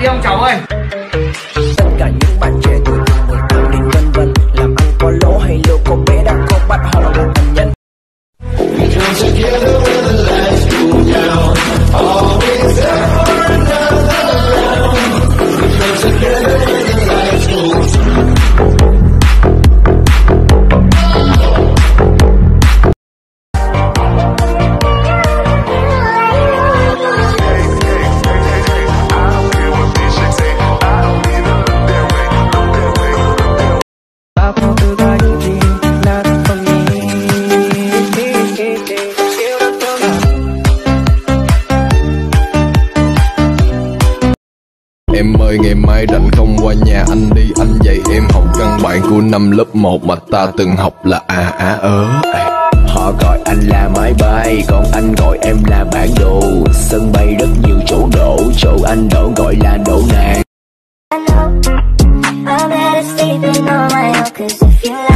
đi ông cháu ơi. Tất cả những bạn trẻ tuổi tuổi thơ đến vân vân, làm ăn có lỗ hay lỗ, có bé đang có bắt họ là ân nhân. Em ơi ngày mai rảnh không qua nhà anh đi. Anh dạy em học căn bản của năm lớp 1 Mà ta từng học là à á ớ. Họ gọi anh là máy bay Còn anh gọi em là bản đồ. Sân bay rất nhiều I better sleep in on my own Cause if you